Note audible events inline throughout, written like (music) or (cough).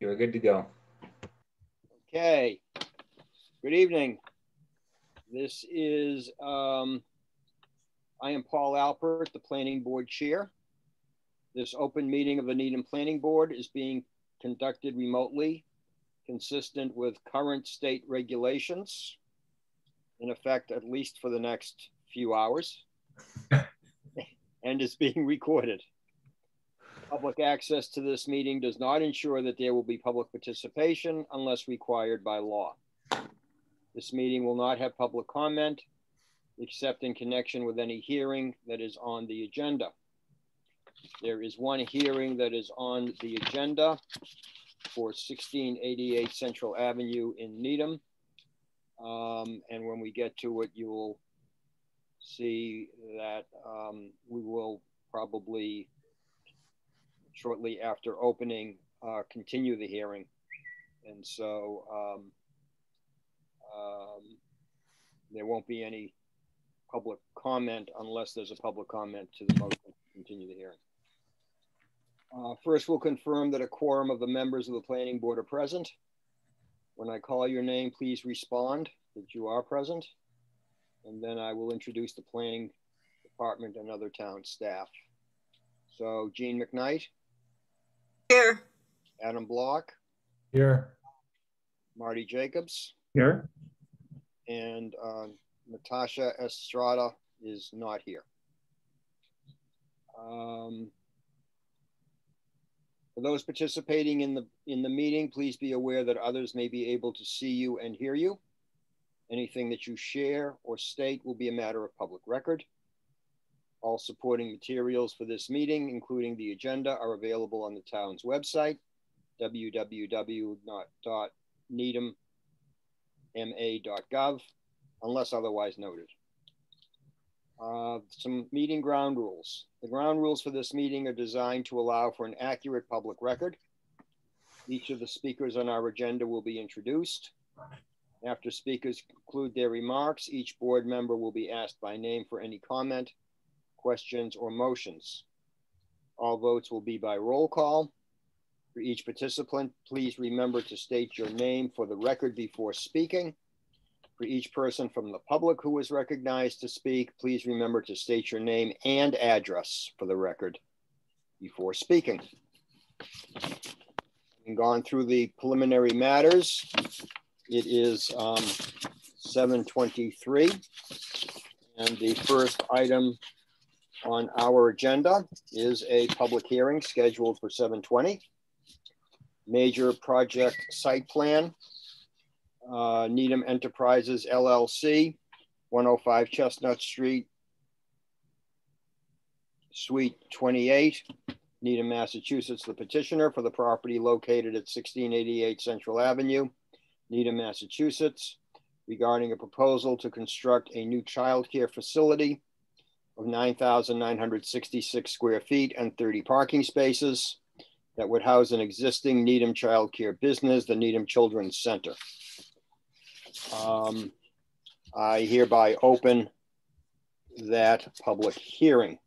You're good to go. Okay. Good evening. This is, um, I am Paul Alpert, the Planning Board Chair. This open meeting of the Needham Planning Board is being conducted remotely, consistent with current state regulations, in effect, at least for the next few hours, (laughs) and is being recorded. Public access to this meeting does not ensure that there will be public participation unless required by law. This meeting will not have public comment except in connection with any hearing that is on the agenda. There is one hearing that is on the agenda for 1688 Central Avenue in Needham. Um, and when we get to it, you will see that um, we will probably shortly after opening uh, continue the hearing. And so um, um, there won't be any public comment unless there's a public comment to the motion to continue the hearing. Uh, first, we'll confirm that a quorum of the members of the planning board are present. When I call your name, please respond that you are present. And then I will introduce the planning department and other town staff. So Jeanne McKnight, Here. Adam Block, Here. Marty Jacobs, Here. and uh, Natasha Espada is not here. Um, for those participating in the in the meeting, please be aware that others may be able to see you and hear you. Anything that you share or state will be a matter of public record. All supporting materials for this meeting, including the agenda, are available on the town's website, www.needhamma.gov, unless otherwise noted. Uh, some meeting ground rules. The ground rules for this meeting are designed to allow for an accurate public record. Each of the speakers on our agenda will be introduced. After speakers conclude their remarks, each board member will be asked by name for any comment, questions, or motions. All votes will be by roll call. For each participant, please remember to state your name for the record before speaking. For each person from the public who is recognized to speak, please remember to state your name and address for the record before speaking. Having gone through the preliminary matters, it is um, 7:23, and the first item on our agenda is a public hearing scheduled for 7:20. Major project site plan uh, Needham Enterprises LLC, 105 Chestnut Street, Suite 28, Needham, Massachusetts, the petitioner for the property located at 1688 Central Avenue, Needham, Massachusetts, regarding a proposal to construct a new childcare facility of 9,966 square feet and 30 parking spaces that would house an existing Needham childcare business, the Needham Children's Center. Um, I hereby open that public hearing.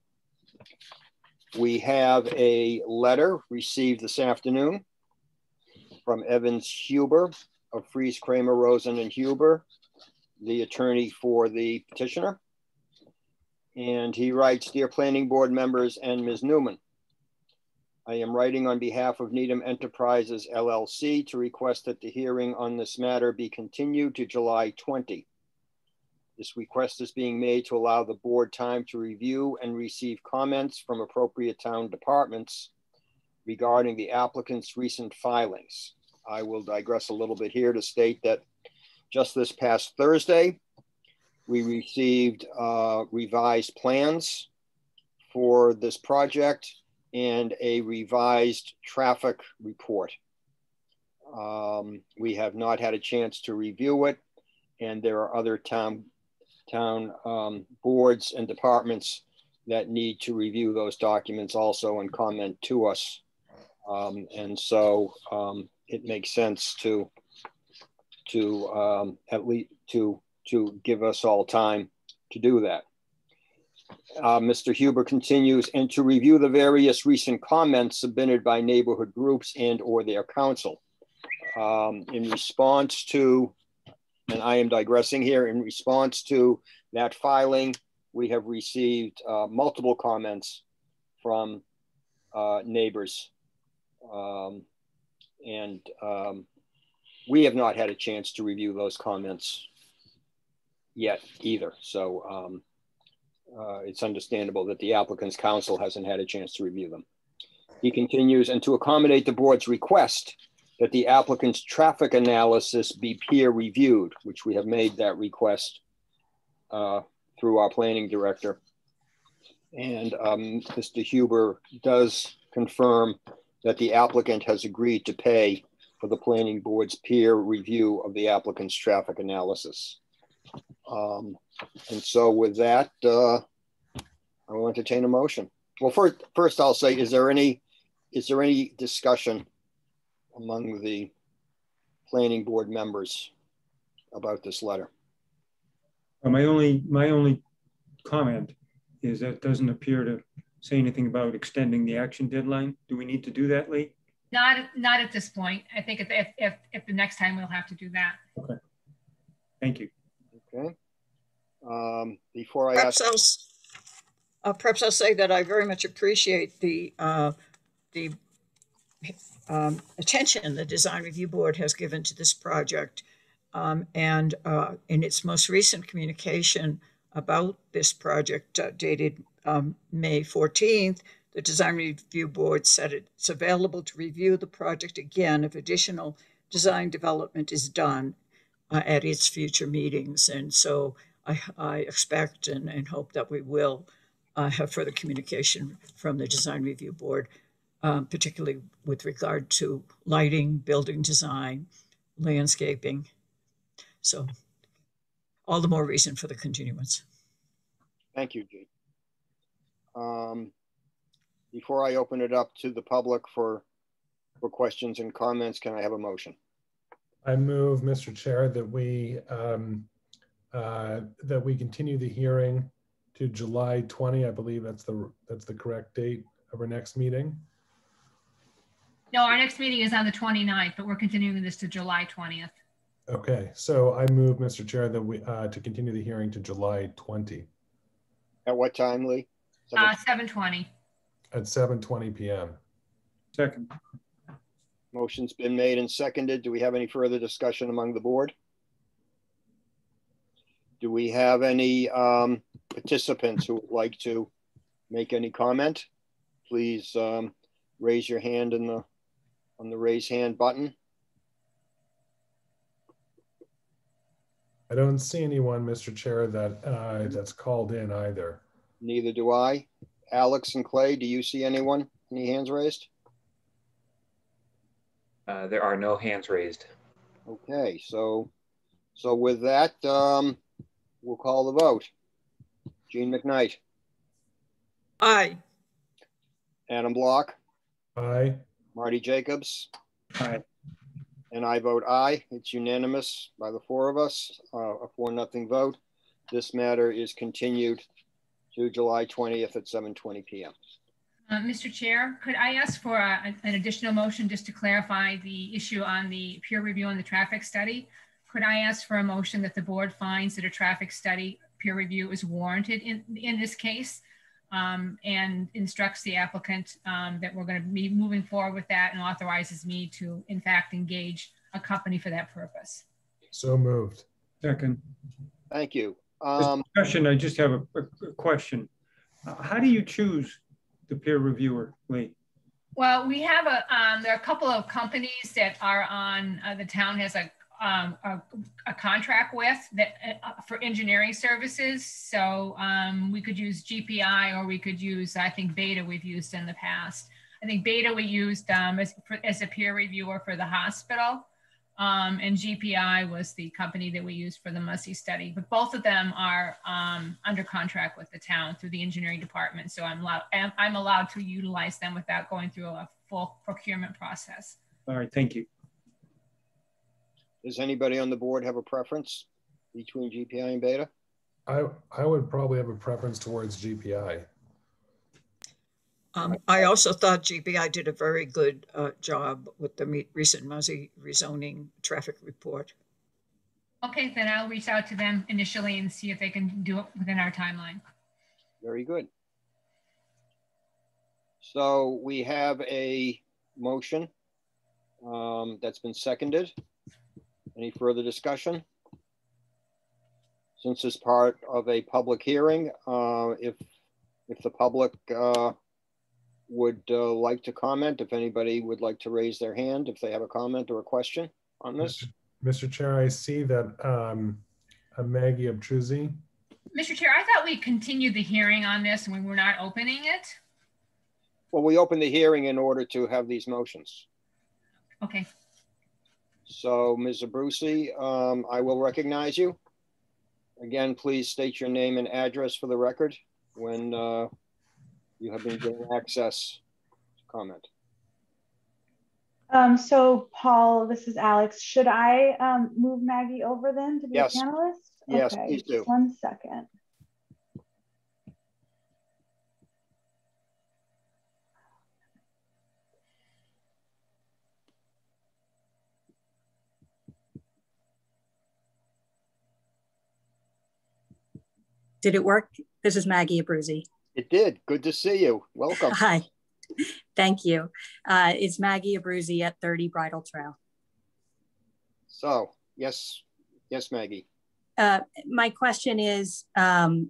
We have a letter received this afternoon from Evans Huber of Frieze Cramer, Rosen and Huber, the attorney for the petitioner. And he writes, Dear Planning Board members and Ms. Newman, I am writing on behalf of Needham Enterprises LLC to request that the hearing on this matter be continued to July 20. This request is being made to allow the board time to review and receive comments from appropriate town departments regarding the applicant's recent filings. I will digress a little bit here to state that just this past Thursday, we received uh, revised plans for this project and a revised traffic report. Um, we have not had a chance to review it, and there are other town town um, boards and departments that need to review those documents also and comment to us. Um, and so um, it makes sense to to um, at least to to give us all time to do that. uh, Mr. Huber continues, and to review the various recent comments submitted by neighborhood groups and or their council. Um, in response to, and I am digressing here, in response to that filing, we have received uh, multiple comments from uh, neighbors. Um, and um, we have not had a chance to review those comments yet either. So um, uh, it's understandable that the applicant's counsel hasn't had a chance to review them. He continues, and to accommodate the board's request that the applicant's traffic analysis be peer reviewed, which we have made that request uh, through our planning director. And um, Mr. Huber does confirm that the applicant has agreed to pay for the planning board's peer review of the applicant's traffic analysis. Um, and so with that, uh, I will entertain a motion. Well, first, first I'll say, is there any, is there any discussion among the planning board members about this letter? Uh, my only, my only comment is that doesn't appear to say anything about extending the action deadline. Do we need to do that, Lee? Not, not at this point. I think if, if, if, if the next time we'll have to do that. Okay. Thank you. Okay. Um, before I Perhaps ask, I'll, uh, perhaps I'll say that I very much appreciate the, uh, the um, attention the Design Review Board has given to this project. Um, and uh, in its most recent communication about this project uh, dated um, May 14th, the Design Review Board said it's available to review the project again if additional design development is done uh, at its future meetings. And so I, I expect and, and hope that we will uh, have further communication from the Design Review Board, um, particularly with regard to lighting, building design, landscaping. So all the more reason for the continuance. thank you, Jeanne. Um, before I open it up to the public for, for questions and comments, can I have a motion? I move, Mr. Chair, that we, um, uh, that we continue the hearing to July 20. I believe that's the, that's the correct date of our next meeting. No, our next meeting is on the 29th, but we're continuing this to July 20th. Okay, so I move, Mr. Chair, that we, uh, to continue the hearing to July 20 At what time, Lee? Uh, 720. at 7:20 PM. Second. Motion's been made and seconded. Do we have any further discussion among the board? Do we have any um, participants who would like to make any comment? Please um, raise your hand in the, on the raise hand button. I don't see anyone, Mr. Chair, that, uh, that's called in either. Neither do I. Alex and Clay, do you see anyone? Any hands raised? Uh, there are no hands raised. Okay, so, so with that, um, we'll call the vote. Jeanne McKnight, Aye. Adam Block, Aye. Marty Jacobs, Aye. and I vote aye. It's unanimous by the four of us, uh, a four nothing vote. This matter is continued to July 20th at 7:20 PM. Uh, Mr. Chair, could I ask for a- an additional motion just to clarify the issue on the peer review on the traffic study? Could I ask for a motion that the board finds that a traffic study peer review is warranted in, in this case? um, and instructs the applicant um, that we're going to be moving forward with that and authorizes me to, in fact, engage a company for that purpose. So moved. Second. Thank you. Um, Discussion, I just have a, a- a question. Uh, How do you choose the peer reviewer, Lee? Well, we have a, um, there are a couple of companies that are on, uh, the town has a, um, a, a contract with that, uh, for engineering services. So, um, we could use GPI or we could use, I think Beta we've used in the past. I think Beta we used, um, as, for- as a peer reviewer for the hospital. Um, and GPI was the company that we used for the Muzi study, but both of them are, um, under contract with the town through the engineering department. So I'm allowed, I'm, I'm allowed to utilize them without going through a full procurement process. All right, thank you. does anybody on the board have a preference between GPI and Beta? I, I would probably have a preference towards GPI. Um, I also thought GPI did a very good uh, job with the recent Muzi rezoning traffic report. Okay, then I'll reach out to them initially and see if they can do it within our timeline. Very good. So we have a motion um, that's been seconded. Any further discussion? Since it's part of a public hearing, uh, if, if the public uh, would uh, like to comment, if anybody would like to raise their hand, if they have a comment or a question on this. Mr. Chair, I see that um, uh, Maggie Abruzzi, Mr. Chair, I thought we continued the hearing on this and we were not opening it. Well, we opened the hearing in order to have these motions. Okay, So Ms. Abruzzi, um, I will recognize you. Again, please state your name and address for the record when uh, you have been given access to comment. Um, so Paul, this is Alex. Should I um, move Maggie over then to be Yes. a panelist? Yes, okay, please just do. One second. Did it work? This is Maggie Abruzzi. It did. Good to see you. Welcome. Hi. Thank you. Uh, it's Maggie Abruzzi at 30 Bridle Trail. So, yes, yes, Maggie. Uh, my question is um,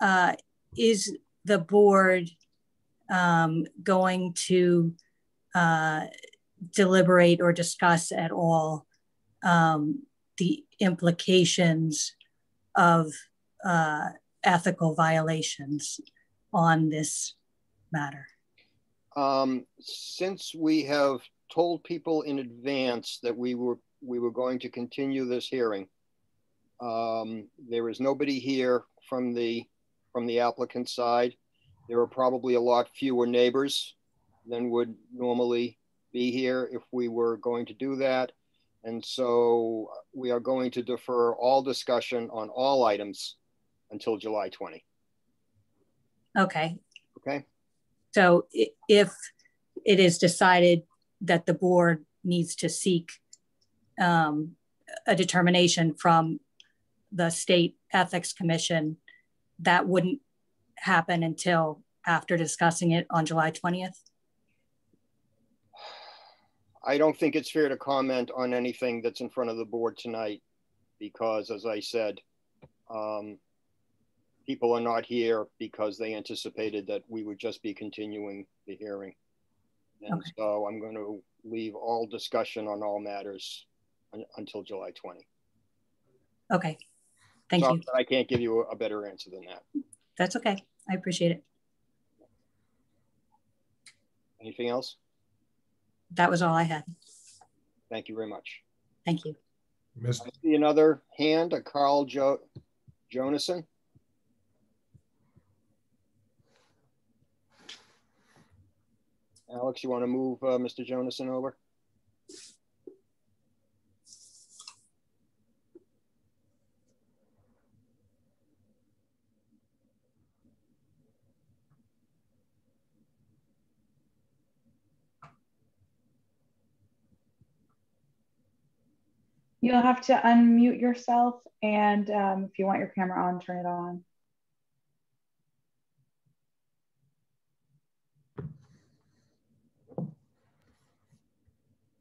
uh, Is the board um, going to uh, deliberate or discuss at all um, the implications of uh, ethical violations on this matter? Um, since we have told people in advance that we were we were going to continue this hearing, um, there is nobody here from the from the applicant side. There are probably a lot fewer neighbors than would normally be here if we were going to do that. And so we are going to defer all discussion on all items until July 20. Okay. Okay. So if it is decided that the board needs to seek um, a determination from the state ethics commission, that wouldn't happen until after discussing it on July 20th? I don't think it's fair to comment on anything that's in front of the board tonight because, as I said, um, people are not here because they anticipated that we would just be continuing the hearing. And Okay. so I'm going to leave all discussion on all matters un- until July 20. Okay. Thank So you. I can't give you a better answer than that. That's okay. I appreciate it. Anything else? That was all I had. Thank you very much. Thank you. Mr. I see another hand, a Carl jo- Jonason. Alex, you want to move uh, Mr. Jonason over? You'll have to unmute yourself, and um, if you want your camera on, turn it on.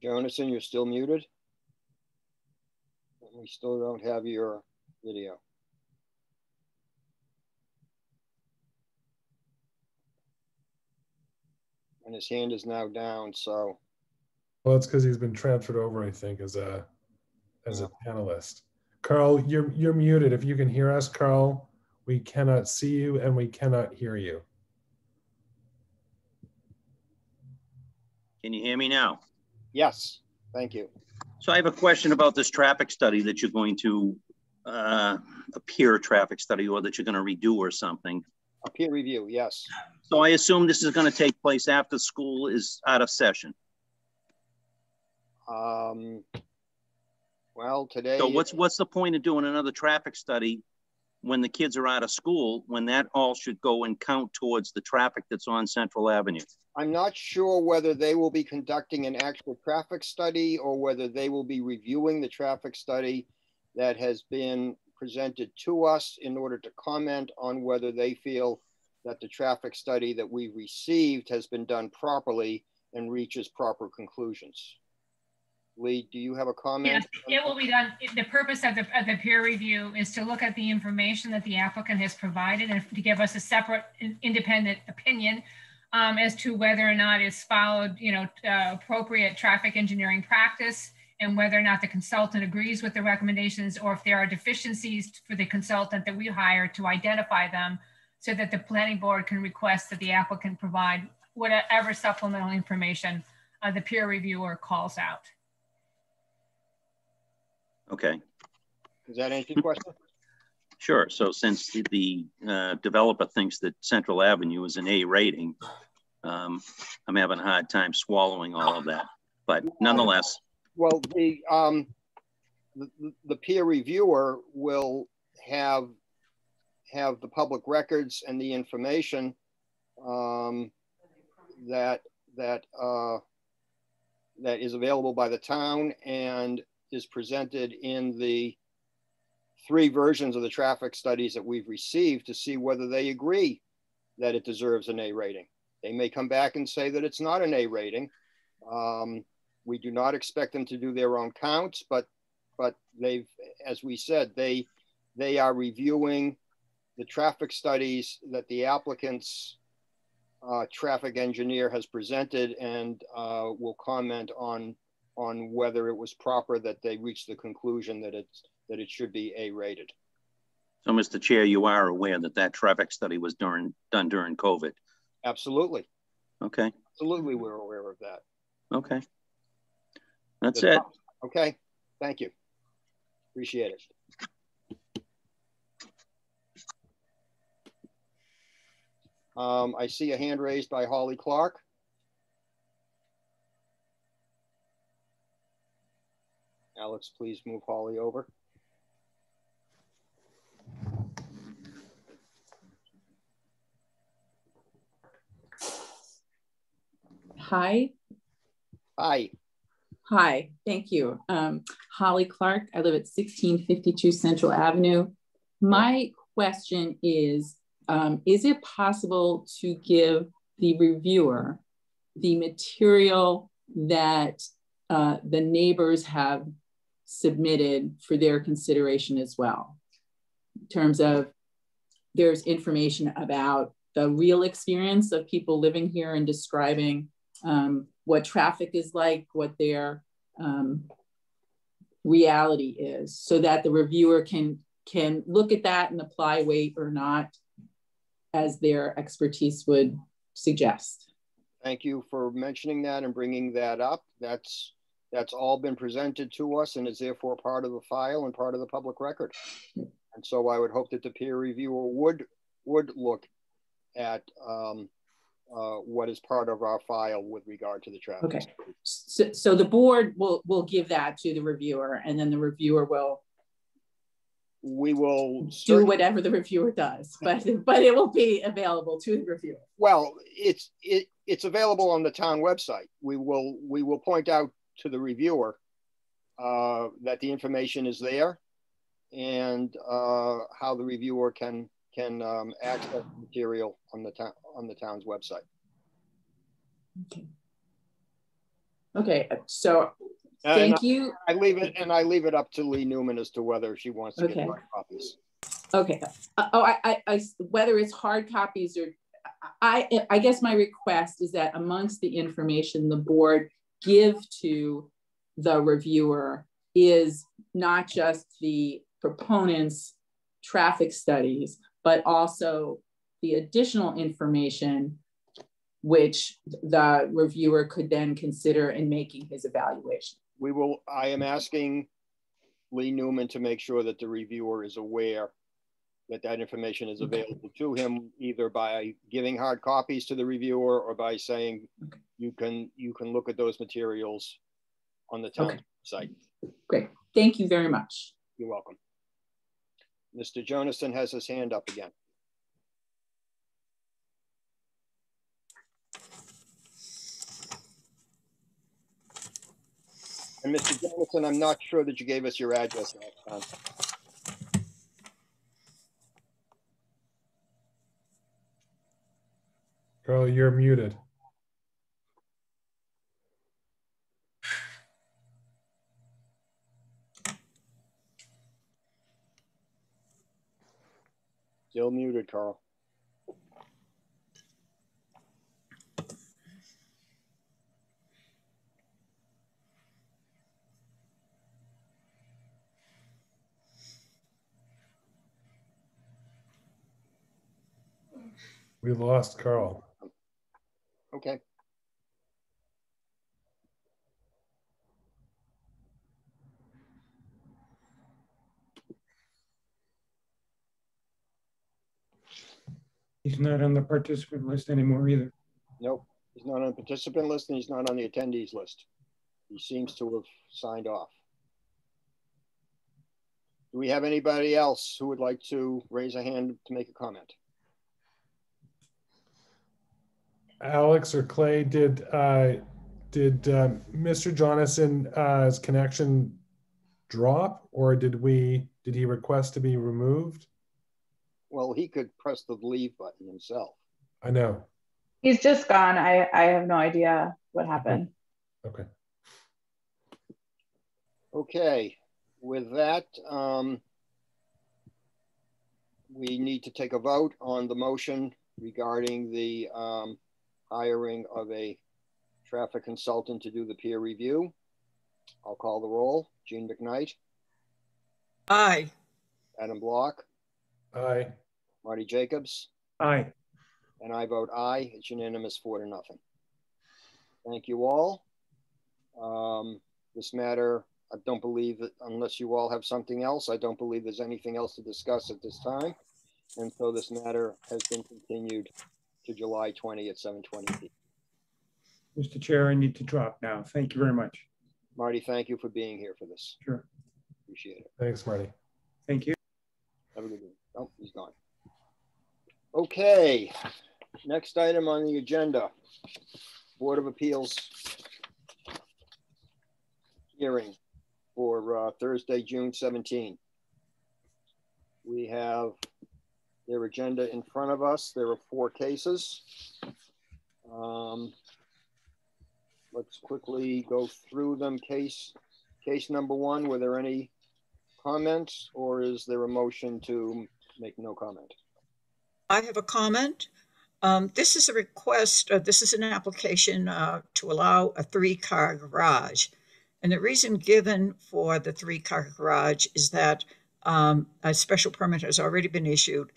Jonason, you're still muted? We still don't have your video. And his hand is now down, so Well, that's because he's been transferred over, I think, as a as a panelist. Carl, you're you're muted. If you can hear us, Carl, we cannot see you and we cannot hear you. Can you hear me now? Yes, thank you. So I have a question about this traffic study that you're going to, uh, a peer traffic study or that you're going to redo or something. A peer review, yes. So I assume this is going to take place after school is out of session. Um, well, today. So what's, what's the point of doing another traffic study when the kids are out of school, when that all should go and count towards the traffic that's on Central Avenue. I'm not sure whether they will be conducting an actual traffic study or whether they will be reviewing the traffic study that has been presented to us in order to comment on whether they feel that the traffic study that we received has been done properly and reaches proper conclusions. Lee, do you have a comment? Yes, it will be done. The purpose of the, of the peer review is to look at the information that the applicant has provided and to give us a separate independent opinion um, as to whether or not it's followed, you know, uh, appropriate traffic engineering practice and whether or not the consultant agrees with the recommendations or if there are deficiencies for the consultant that we hire to identify them so that the planning board can request that the applicant provide whatever supplemental information uh, the peer reviewer calls out. Okay, Does that answer your question? sure. So since the- uh, developer thinks that Central Avenue is an A rating, um, I'm having a hard time swallowing all of that. But nonetheless, Well, the, um, the, the- the peer reviewer will have, have the public records and the information, um, that, that, uh, that is available by the town and is presented in the three versions of the traffic studies that we've received to see whether they agree that it deserves an A rating. They may come back and say that it's not an A rating. Um, we do not expect them to do their own counts, but but they've, as we said, they they are reviewing the traffic studies that the applicant's uh, traffic engineer has presented and uh, will comment on on whether it was proper that they reached the conclusion that it's that it should be A rated. so Mr. Chair, you are aware that that traffic study was during, done during COVID. Absolutely, Okay, absolutely, we're aware of that. okay. That's The- it. Okay, thank you. Appreciate it. Um, I see a hand raised by Holly Clark. Alex, please move Holly over. Hi. Hi, Hi. Thank you. Um, Holly Clark. I live at 1652 Central Avenue. My question is um, Is it possible to give the reviewer the material that uh, the neighbors have submitted for their consideration as well? In terms of there's information about the real experience of people living here and describing um, what traffic is like, what their um, reality is, so that the reviewer can can look at that and apply weight or not as their expertise would suggest. thank you for mentioning that and bringing that up. That's, that's all been presented to us and is therefore part of the file and part of the public record. And so I would hope that the peer reviewer would, would look at um, uh, what is part of our file with regard to the traffic. Okay. So, so the board will will give that to the reviewer, and then the reviewer will We will do whatever the reviewer does, but but it will be available to the reviewer. well, it's, it, it's available on the town website. We will, we will point out to the reviewer uh, that the information is there and uh, how the reviewer can, can um, access material on the town, on the town's website. Okay. Okay. So And thank you. I leave it, and I leave it up to Lee Newman as to whether she wants to get Okay. hard copies. Okay. Uh, oh, I, I, I, whether it's hard copies or, I, I guess my request is that amongst the information the board give to the reviewer is not just the proponent's traffic studies, but also the additional information which the reviewer could then consider in making his evaluation. We will, I am asking Lee Newman to make sure that the reviewer is aware that that information is available to him, either by giving hard copies to the reviewer or by saying, you can, you can look at those materials on the town Okay. site. Great. Thank you very much. You're welcome. Mr. Jonathan has his hand up again. And Mr. Jonathan, I'm not sure that you gave us your address last time. Carl, you're muted. Still muted, Carl. We lost Carl. Okay. He's not on the participant list anymore either. Nope, he's not on the participant list and he's not on the attendees list. He seems to have signed off. Do we have anybody else who would like to raise a hand to make a comment? Alex or Clay, did uh, did uh, Mr. Jonason's uh, connection drop, or did we did he request to be removed? Well, he could press the leave button himself. I know. He's just gone. I, I have no idea what happened. Okay. Okay, with that, um, we need to take a vote on the motion regarding the um, hiring of a traffic consultant to do the peer review. I'll call the roll. Jeanne McKnight, Aye. Adam Block, Aye. Marty Jacobs, Aye. and I vote aye. It's unanimous four to nothing. Thank you all. Um, this matter, I don't believe that unless you all have something else, I don't believe there's anything else to discuss at this time. And so this matter has been continued to July 20 at 7:20 p.m. Mr. Chair, I need to drop now. Thank you very much. Marty, thank you for being here for this. Sure. Appreciate it. Thanks, Marty. Thank you. Have a good one. Oh, he's gone. Okay, next item on the agenda, Board of Appeals hearing for uh, Thursday, June 17. We have their agenda in front of us. There are four cases. Um, Let's quickly go through them. Case, case number one, were there any comments or is there a motion to make no comment? I have a comment. Um, this is a request, uh, this is an application uh, to allow a three-car garage. And the reason given for the three-car garage is that um, a special permit has already been issued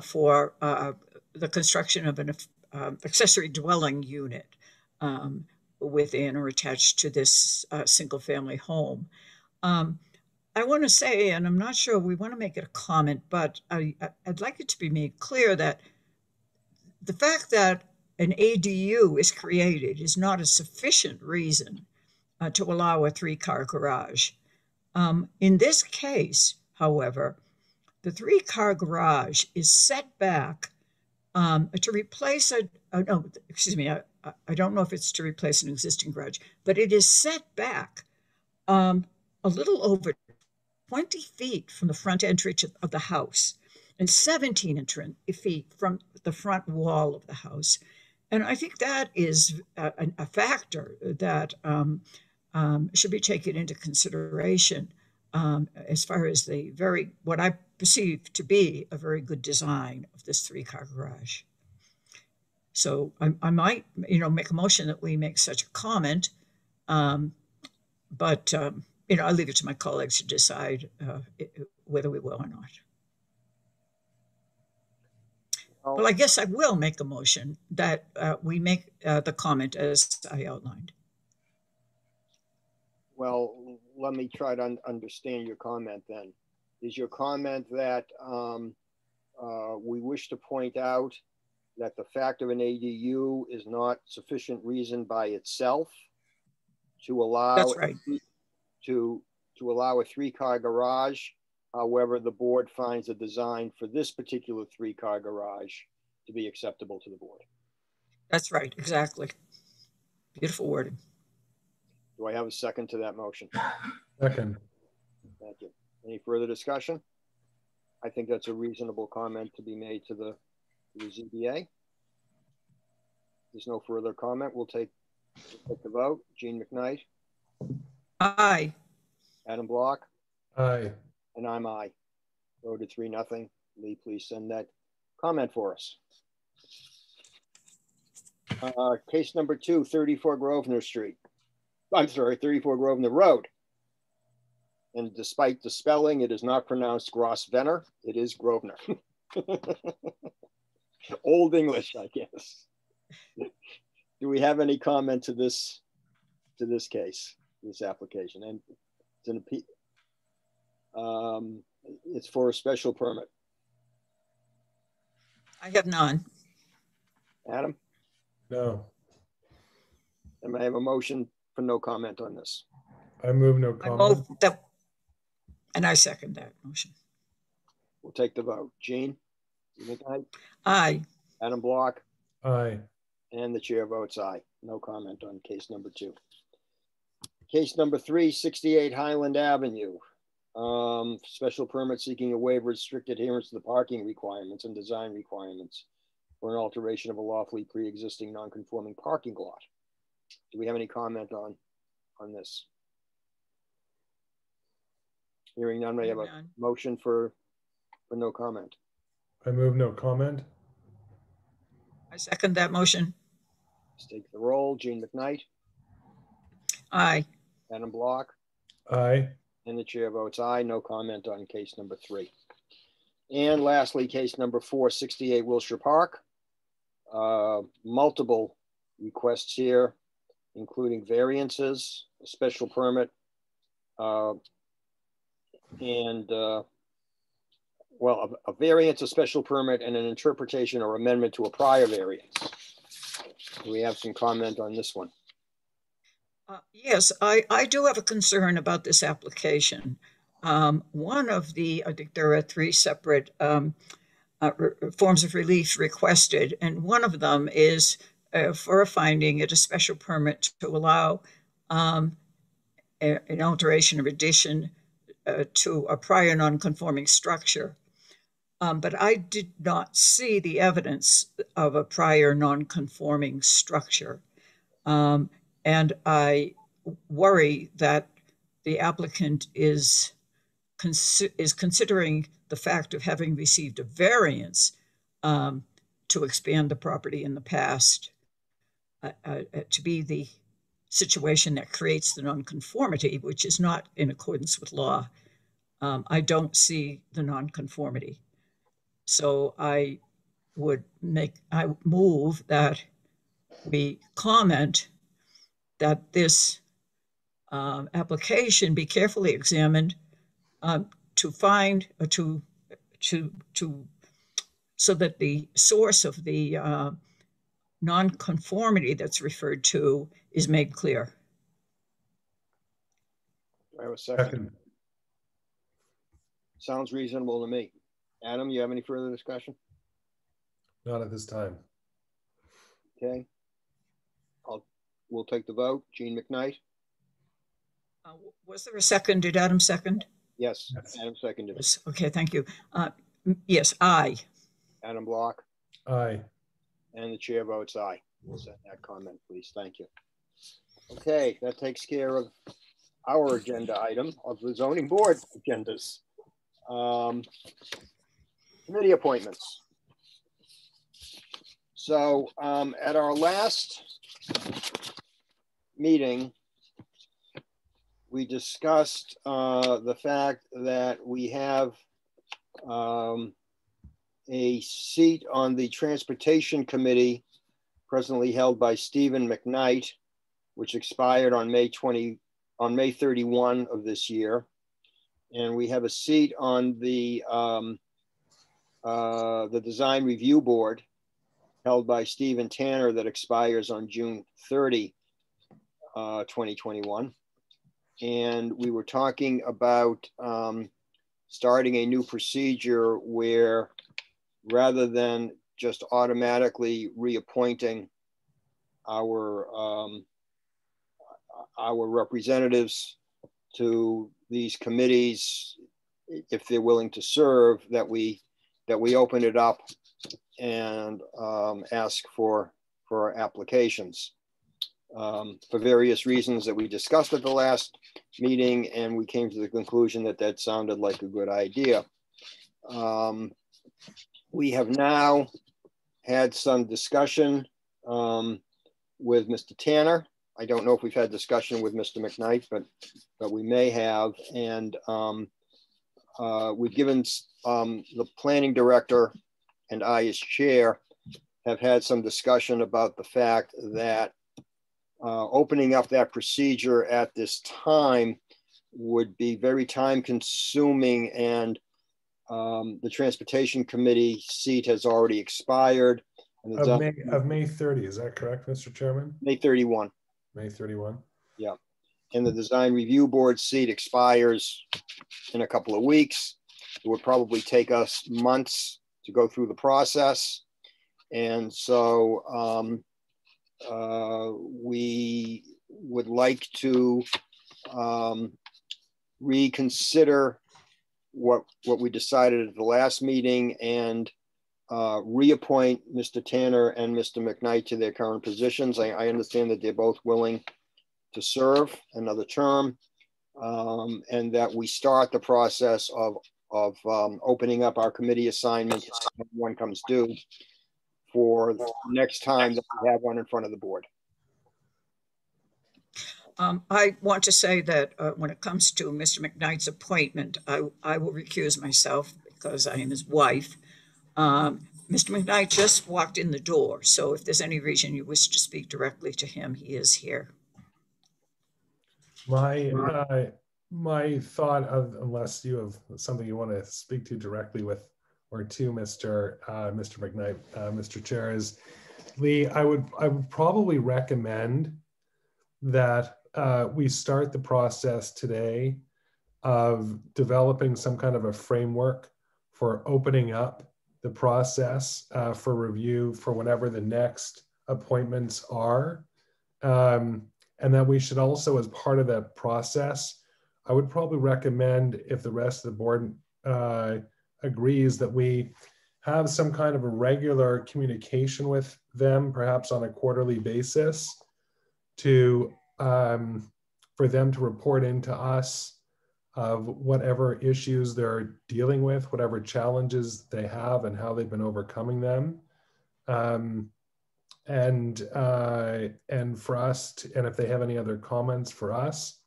for uh, the construction of an uh, accessory dwelling unit um, within or attached to this uh, single-family home. Um, I want to say, and I'm not sure we want to make it a comment, but I, I'd like it to be made clear that the fact that an ADU is created is not a sufficient reason uh, to allow a three car garage. Um, in this case, however, the three car garage is set back um, to replace a, uh, no, excuse me, I, I don't know if it's to replace an existing garage, but it is set back um, a little over 20 feet from the front entrance of the house and 17 feet from the front wall of the house. And I think that is a, a factor that um, um, should be taken into consideration um, as far as the very, what I perceive to be a very good design of this three car garage. So I, I might, you know, make a motion that we make such a comment, um, but um, you know, I leave it to my colleagues to decide uh, whether we will or not. Well, I guess I will make a motion that uh, we make uh, the comment as I outlined. Well, let me try to un understand your comment then. Is your comment that um, uh, we wish to point out that the fact of an ADU is not sufficient reason by itself to allow right. to to allow a three car garage However, the board finds the design for this particular three-car garage to be acceptable to the board. That's right, exactly. Beautiful wording. Do I have a second to that motion? Second. Thank you. Any further discussion? I think that's a reasonable comment to be made to the, to the ZBA. There's no further comment. We'll take, we'll take the vote. Jeanne McKnight, Aye. Adam Block, Aye. and I'm aye. Voted three, nothing. Lee, please send that comment for us. Uh, case number two, 34 Grosvenor Street. I'm sorry, 34 Grosvenor Road. And despite the spelling, it is not pronounced Grosvenor. It is Grosvenor. (laughs) Old English, I guess. (laughs) Do we have any comment to this, to this case, this application? And it's an appe- um, it's for a special permit. I have none. Adam, No. and I have a motion for no comment on this. I move no I comment. move that, and I second that motion. We'll take the vote. Jeanne? McKnight, Aye. Adam Block, Aye. and the chair votes aye. No comment on case number two. Case number three, 68 Highland Avenue. Um, special permit seeking a waiver of strict adherence to the parking requirements and design requirements for an alteration of a lawfully pre-existing non-conforming parking lot. Do we have any comment on, on this? Hearing none, may I have a None. motion for, for no comment? I move no comment. I second that motion. Let's take the roll. Jeanne McKnight, Aye. Adam Block, Aye. and the chair votes aye. No comment on case number three. And lastly, case number 468 Wilshire Park. Uh, Multiple requests here, including variances, a special permit, uh, and, uh, well, a a variance, a special permit, and an interpretation or amendment to a prior variance. We have some comment on this one? Uh, Yes, I, I do have a concern about this application. Um, One of the, I think there are three separate um, uh, forms of relief requested, and one of them is uh, for a finding at a special permit to allow um, a- an alteration or addition uh, to a prior non-conforming structure. Um, But I did not see the evidence of a prior non-conforming structure. Um, and I worry that the applicant is, consi- is considering the fact of having received a variance um, to expand the property in the past uh, uh, uh, to be the situation that creates the nonconformity, which is not in accordance with law. Um, I don't see the nonconformity. So I would make, I move that we comment that this um, application be carefully examined um, to find, uh, to, to, to, so that the source of the uh, nonconformity that's referred to is made clear. I have a second? Second. Sounds reasonable to me. Adam, you have any further discussion? Not at this time. Okay. I'll, we'll take the vote. Jeanne McKnight? Uh, Was there a second? Did Adam second? Yes, Yes. Adam seconded. it. Yes. Okay, thank you. Uh, Yes, aye. Adam Block, Aye. And the chair votes aye. We'll send that comment, please. Thank you. Okay, that takes care of our agenda item of the zoning board agendas. Um, Committee appointments. So um, at our last meeting, we discussed uh, the fact that we have um, a seat on the Transportation Committee presently held by Stephen McKnight, which expired on May 20, on May 31 of this year. And we have a seat on the, um, uh, the Design Review Board held by Stephen Tanner that expires on June 30, uh, 2021. And we were talking about um, starting a new procedure where rather than just automatically reappointing our um, our representatives to these committees if they're willing to serve that we that we open it up and um, ask for for applications. Um, for various reasons that we discussed at the last meeting and we came to the conclusion that that sounded like a good idea. Um, we have now had some discussion um, with Mr. Tanner. I don't know if we've had discussion with Mr. McKnight, but but we may have. And um, uh, we've given um, the planning director and I, as chair, have had some discussion about the fact that uh, opening up that procedure at this time would be very time consuming and um, the transportation committee seat has already expired. And Of May, of May 30, is that correct, Mr. Chairman? May 31. May 31? Yeah. And the design review board seat expires in a couple of weeks. It would probably take us months to go through the process. And so um, uh, we would like to um, reconsider what what we decided at the last meeting and uh, reappoint Mr. Tanner and Mr. McKnight to their current positions. I, I understand that they're both willing to serve another term um, and that we start the process of, of um, opening up our committee assignments when one comes due for the next time that we have one in front of the board. Um, I want to say that uh, when it comes to Mr. McKnight's appointment, I, I will recuse myself because I am his wife. Um, Mr. McKnight just walked in the door, so if there's any reason you wish to speak directly to him, he is here. My uh, my thought of unless you have something you want to speak to directly with or to Mr. Uh, Mr. McKnight, uh, Mr. Chair, is Lee. I would I would probably recommend that uh, we start the process today of developing some kind of a framework for opening up the process uh, for review for whatever the next appointments are. Um, and that we should also, as part of that process, I would probably recommend if the rest of the board uh, agrees that we have some kind of a regular communication with them, perhaps on a quarterly basis, to um, for them to report into us of whatever issues they're dealing with, whatever challenges they have, and how they've been overcoming them. Um, and uh, and for us, to, and if they have any other comments for us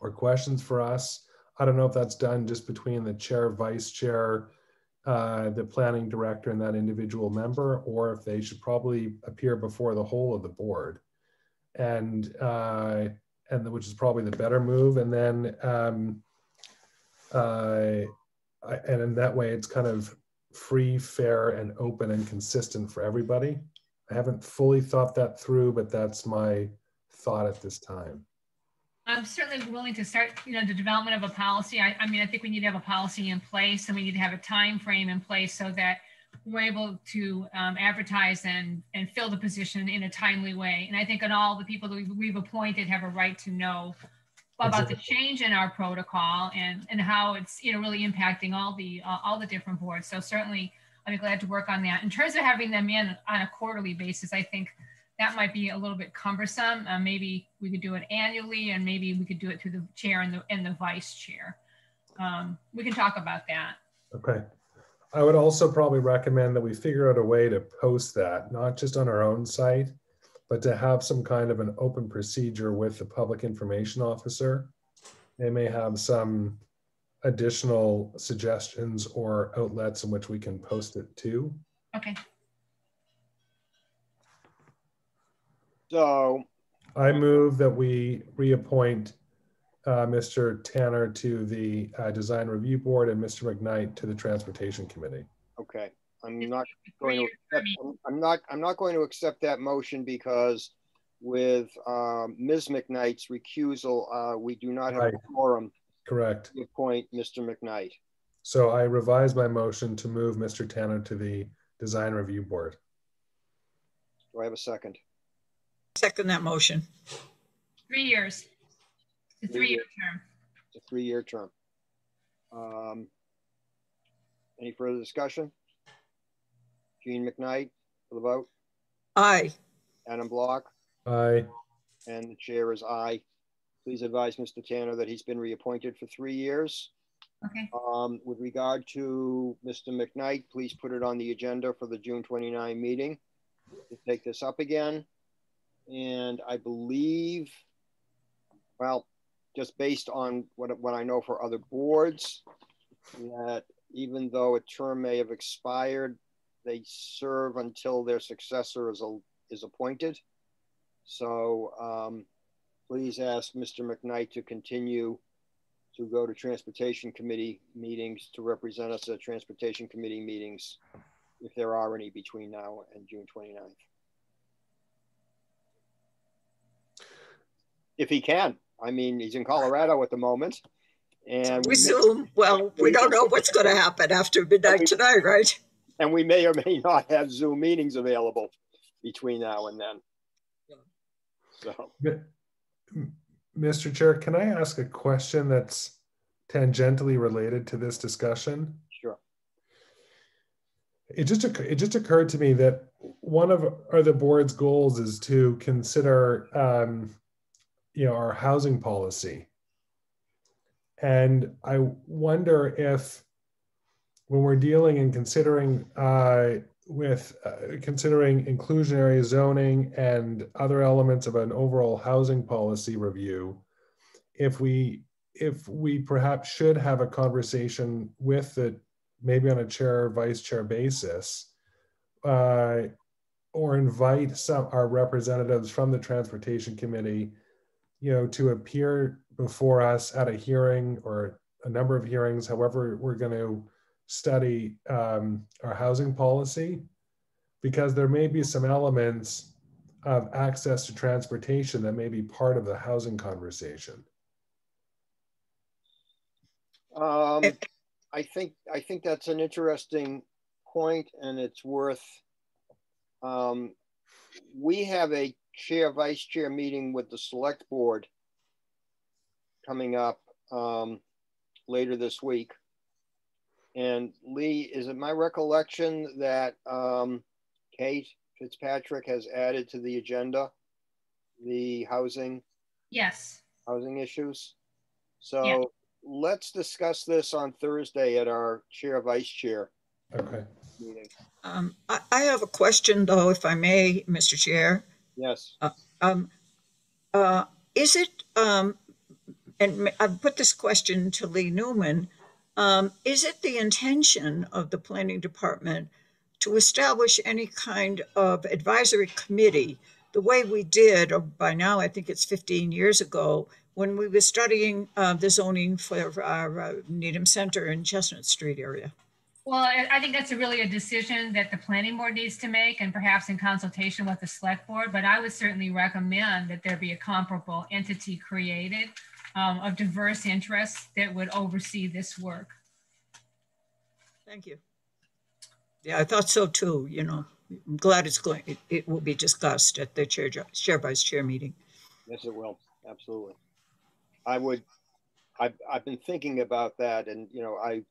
or questions for us, I don't know if that's done just between the chair, vice chair, uh, the planning director, and that individual member, or if they should probably appear before the whole of the board and uh, and which is probably the better move. And then um, uh, and in that way, it's kind of free, fair, and open and consistent for everybody. I haven't fully thought that through, but that's my thought at this time. I'm certainly willing to start, you know, the development of a policy. I, I mean, I think we need to have a policy in place and we need to have a time frame in place so that we're able to um, advertise and, and fill the position in a timely way. And I think on all the people that we've, we've appointed have a right to know about the change in our protocol and, and how it's, you know, really impacting all the, uh, all the different boards. So certainly I'd be glad to work on that. In terms of having them in on a quarterly basis, I think that might be a little bit cumbersome. Uh, maybe we could do it annually and maybe we could do it through the chair and the, and the vice chair. Um, we can talk about that. Okay. I would also probably recommend that we figure out a way to post that, not just on our own site, but to have some kind of an open procedure with the public information officer. They may have some additional suggestions or outlets in which we can post it to. Okay. So I move that we reappoint uh, Mr. Tanner to the uh, Design Review Board and Mr. McKnight to the Transportation Committee. Okay, I'm not going to, accept, I'm not, I'm not going to accept that motion because with um, Ms. McKnight's recusal, uh, we do not have Right. a quorum Correct. to appoint Mr. McKnight. So I revised my motion to move Mr. Tanner to the Design Review Board. Do I have a second? Second that motion. Three years. It's a three-year term. It's a three-year term. Um, Any further discussion? Jeanne McKnight for the vote, Aye. Adam Block, Aye. and the chair is aye. Please advise Mr. Tanner that he's been reappointed for three years. Okay, Um, With regard to Mr. McKnight, please put it on the agenda for the June 29 meeting to take this up again. And I believe, well, just based on what, what I know for other boards, that even though a term may have expired, they serve until their successor is, a- is appointed. So um, please ask Mr. McKnight to continue to go to Transportation Committee meetings to represent us at Transportation Committee meetings, if there are any between now and June 29th. If he can. I mean, he's in Colorado at the moment. And We Zoom, well, we don't know what's going to happen after midnight tonight, right? and we may or may not have Zoom meetings available between now and then. So, Mr. Chair, can I ask a question that's tangentially related to this discussion? sure. It just it just occurred to me that one of our the board's goals is to consider um, you know our housing policy, and I wonder if when we're dealing and considering uh, with uh, considering inclusionary zoning and other elements of an overall housing policy review, if we if we perhaps should have a conversation with the maybe on a chair or vice chair basis uh, or invite some our representatives from the transportation committee you know to appear before us at a hearing or a number of hearings however we're going to study um, our housing policy because there may be some elements of access to transportation that may be part of the housing conversation. Um, I think, I think that's an interesting point and it's worth, um, we have a chair, vice chair meeting with the select board coming up, um, later this week. And Lee, is it my recollection that, um, Kate Fitzpatrick has added to the agenda the housing, yes. housing issues? Yeah. So let's discuss this on Thursday at our chair, vice chair okay meeting. Um, I, I have a question though, if I may, Mr. Chair. Yes, Um, uh, is it, um, and I've put this question to Lee Newman, um, is it the intention of the planning department to establish any kind of advisory committee the way we did, or by now I think it's 15 years ago, when we were studying uh, the zoning for our uh, Needham Center in Chestnut Street area? Well, I I think that's a really a decision that the planning board needs to make and perhaps in consultation with the select board. But I would certainly recommend that there be a comparable entity created um, of diverse interests that would oversee this work. Thank you. Yeah, I thought so too, you know. I'm glad it's going, it, it will be discussed at the chair, chair vice chair meeting. yes, it will. Absolutely. I would, I've, I've been thinking about that and, you know, I,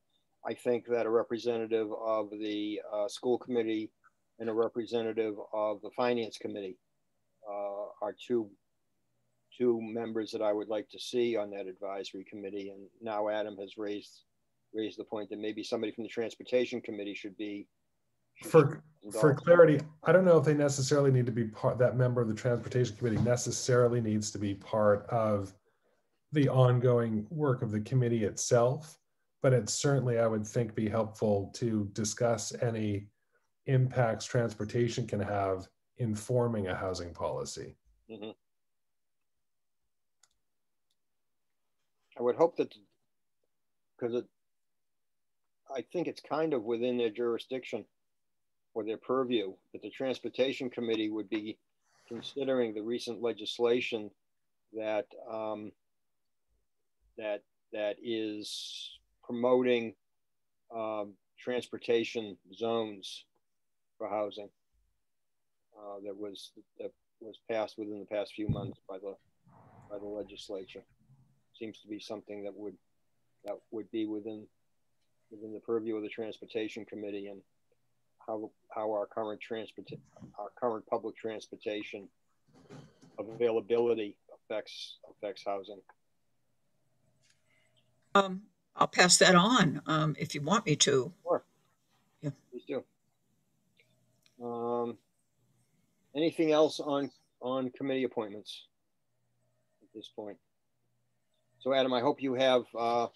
I think that a representative of the uh, school committee and a representative of the finance committee uh, are two, two members that I would like to see on that advisory committee. And now Adam has raised, raised the point that maybe somebody from the transportation committee should be. should- for should for clarity i don't know if they necessarily need to be part that member of the transportation committee necessarily needs to be part of the ongoing work of the committee itself but it certainly i would think be helpful to discuss any impacts transportation can have in forming a housing policy Mhm. I would hope that, because it, I think it's kind of within their jurisdiction or their purview, that the Transportation Committee would be considering the recent legislation that, um, that, that is promoting um, transportation zones for housing uh, that was that was passed within the past few months by the by the legislature. Seems to be something that would that would be within within the purview of the transportation committee and how how our current transport our current public transportation availability affects affects housing. Um, I'll pass that on, um, if you want me to. Sure. Yeah. Please do. Um, anything else on on committee appointments at this point? So Adam, I hope you have uh,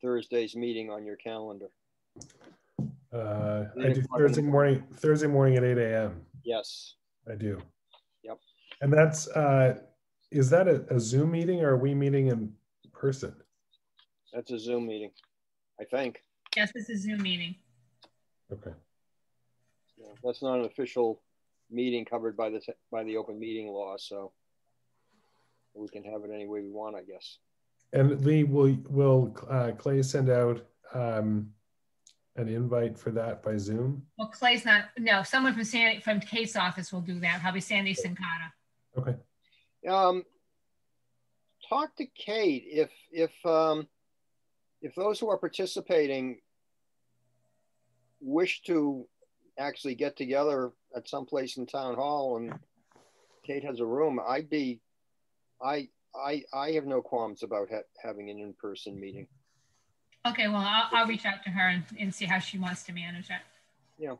Thursday's meeting on your calendar. Uh, I do. Thursday morning, Thursday morning at eight AM. Yes. I do. Yep. And that's, uh, is that a, a Zoom meeting or are we meeting in person? That's a Zoom meeting, I think. Yes, this is Zoom meeting. Okay. Yeah, That's not an official meeting covered by the, by the open meeting law, so we can have it any way we want, I guess. And Lee, will, will uh, Clay send out um, an invite for that by Zoom? Well, Clay's not, no, someone from Sandy, from Kate's office will do that, probably Sandy Cincotta. Okay. Um, talk to Kate if, if, um, if those who are participating wish to actually get together at some place in town hall and Kate has a room, I'd be, I, I, I have no qualms about ha- having an in-person meeting. Okay, well, I'll, I'll reach out to her and, and see how she wants to manage it. Yeah.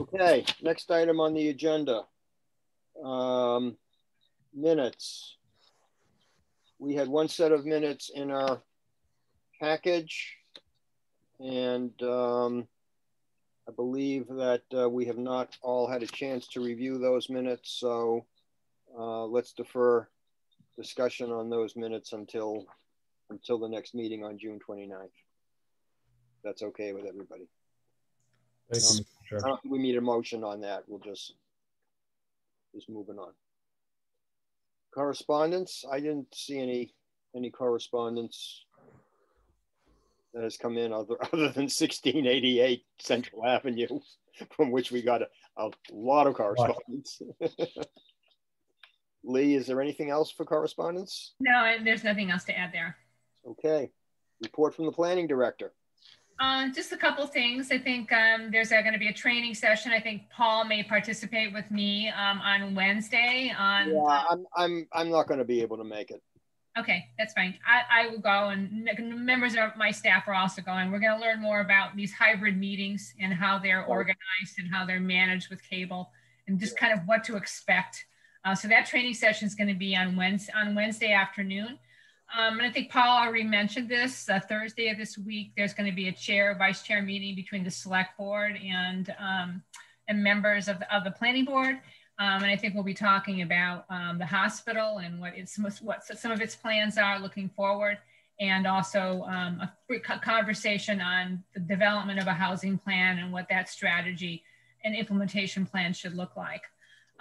Okay, next item on the agenda. Um, minutes. We had one set of minutes in our package. And um, I believe that uh, we have not all had a chance to review those minutes, so uh, let's defer discussion on those minutes until, until the next meeting on June 29th. That's okay with everybody. Thank you, Mr. I Chair. don't think we need a motion on that. We'll just, just moving on. Correspondence, I didn't see any, any correspondence that has come in other, (laughs) other than sixteen eighty-eight Central Avenue, from which we got a, a lot of correspondence. (laughs) Lee, is there anything else for correspondence? No, and there's nothing else to add there. Okay, report from the planning director. Uh, just a couple things. I think um, there's going to be a training session. I think Paul may participate with me um, on Wednesday. On Yeah, I'm, I'm, I'm not gonna be able to make it. okay, that's fine. I, I will go, and members of my staff are also going. We're going to learn more about these hybrid meetings and how they're organized and how they're managed with cable, and just kind of what to expect. Uh, so that training session is going to be on Wednesday on Wednesday afternoon. Um, and I think Paul already mentioned this, uh, Thursday of this week, there's going to be a chair, vice chair meeting between the select board and, um, and members of the, of the planning board. Um, and I think we'll be talking about, um, the hospital and what it's, what some of its plans are looking forward. And also, um, a conversation on the development of a housing plan and what that strategy and implementation plan should look like.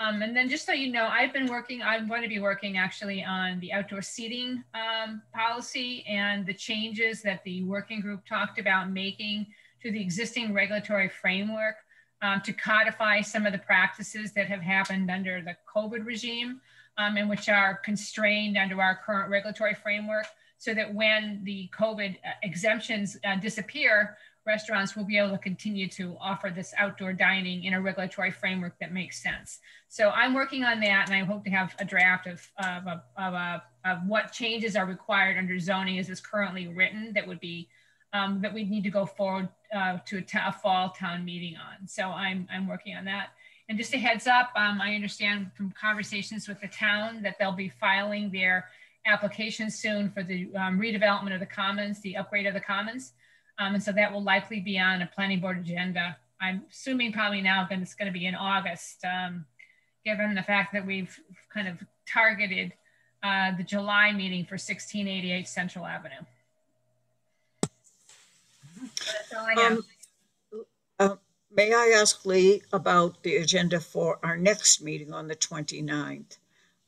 Um, and then just so you know, I've been working, I'm going to be working actually on the outdoor seating um, policy and the changes that the working group talked about making to the existing regulatory framework um, to codify some of the practices that have happened under the COVID regime um, and which are constrained under our current regulatory framework so that when the COVID uh, exemptions uh, disappear, restaurants will be able to continue to offer this outdoor dining in a regulatory framework that makes sense. So I'm working on that and I hope to have a draft of, of, a- of, a- of what changes are required under zoning as is currently written that would be, um, that we'd need to go forward uh, to a a fall town meeting on. So I'm, I'm working on that. And just a heads up, um, I understand from conversations with the town that they'll be filing their application soon for the um, redevelopment of the commons, the upgrade of the commons. Um, and so that will likely be on a planning board agenda. I'm assuming probably now that it's going to be in August, um, given the fact that we've kind of targeted uh, the July meeting for 1688 Central Avenue. Um, uh, May I ask Lee about the agenda for our next meeting on the 29th?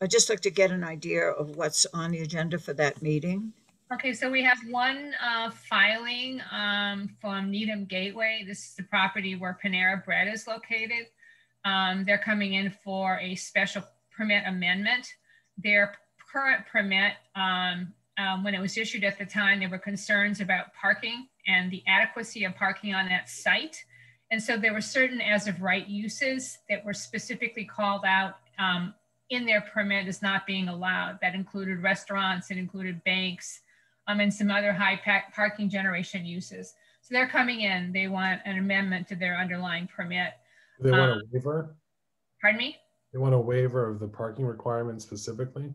I'd just like to get an idea of what's on the agenda for that meeting. Okay, so we have one uh, filing um, from Needham Gateway. This is the property where Panera Bread is located. Um, they're coming in for a special permit amendment. Their current permit, um, um, when it was issued at the time, there were concerns about parking and the adequacy of parking on that site. And so there were certain as of right uses that were specifically called out um, in their permit as not being allowed. That included restaurants, it included banks, um, and some other high pack parking generation uses. So they're coming in, they want an amendment to their underlying permit. They want Um, a waiver? Pardon me? They want a waiver of the parking requirement specifically?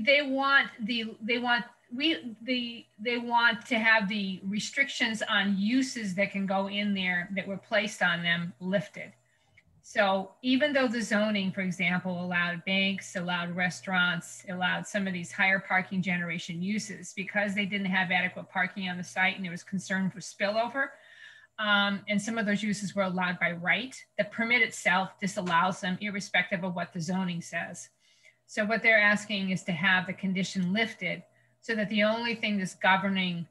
They want the, they want, we, the, they want to have the restrictions on uses that can go in there that were placed on them lifted. So even though the zoning, for example, allowed banks, allowed restaurants, allowed some of these higher parking generation uses, because they didn't have adequate parking on the site and there was concern for spillover, um, and some of those uses were allowed by right, the permit itself disallows them irrespective of what the zoning says. So what they're asking is to have the condition lifted so that the only thing that's governing